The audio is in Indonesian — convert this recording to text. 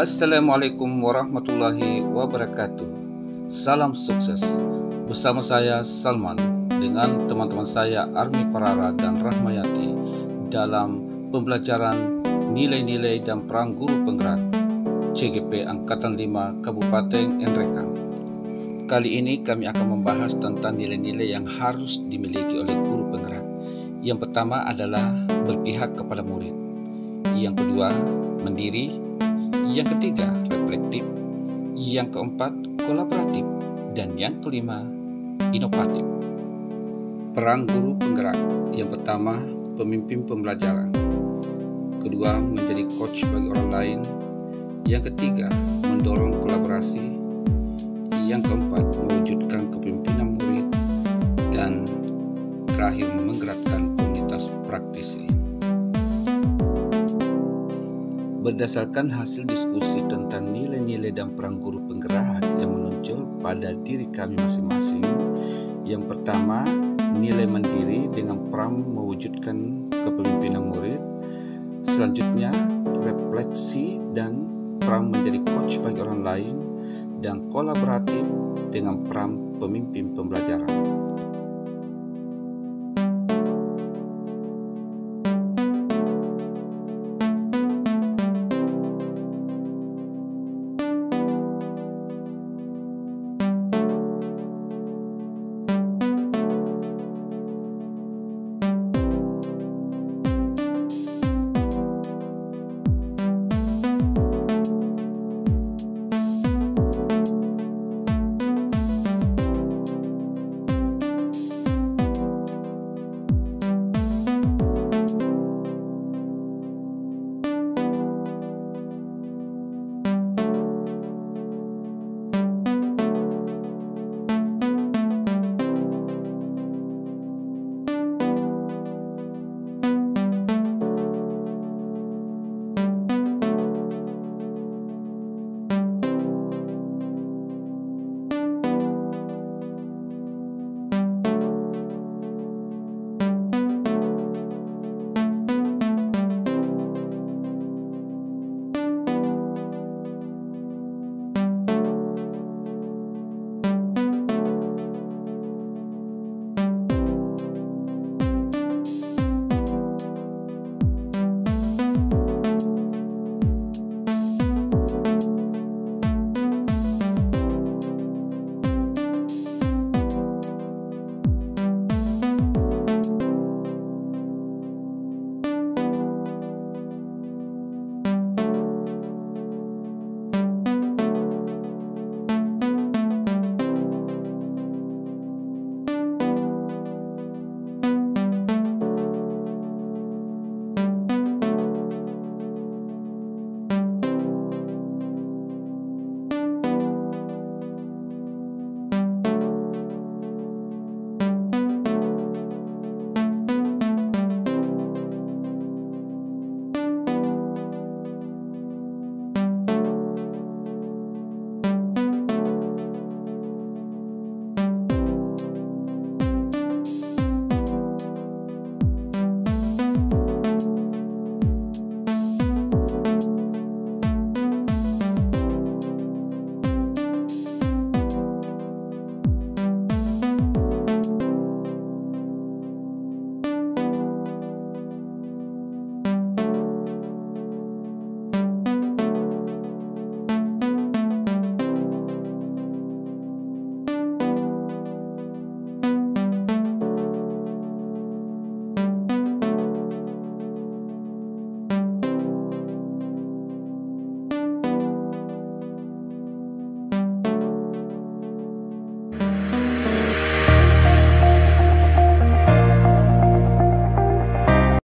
Assalamualaikum warahmatullahi wabarakatuh. Salam sukses. Bersama saya Salman dengan teman-teman saya Armi Parara dan Rahmayati dalam pembelajaran nilai-nilai dan perang guru penggerak CGP Angkatan 5 Kabupaten Enrekang. Kali ini kami akan membahas tentang nilai-nilai yang harus dimiliki oleh guru penggerak. Yang pertama adalah berpihak kepada murid. Yang kedua, mandiri. Yang ketiga, reflektif. Yang keempat, kolaboratif. Dan yang kelima, inovatif. Perang guru penggerak. Yang pertama, pemimpin pembelajaran. Kedua, menjadi coach bagi orang lain. Yang ketiga, mendorong kolaborasi. Yang keempat, mewujudkan kepemimpinan murid. Dan terakhir, menggerakkan komunitas praktisi. Berdasarkan hasil diskusi tentang nilai-nilai dan perang guru penggerak yang muncul pada diri kami masing-masing, yang pertama, nilai mandiri dengan peran mewujudkan kepemimpinan murid. Selanjutnya, refleksi dan peran menjadi coach bagi orang lain dan kolaboratif dengan peran pemimpin pembelajaran.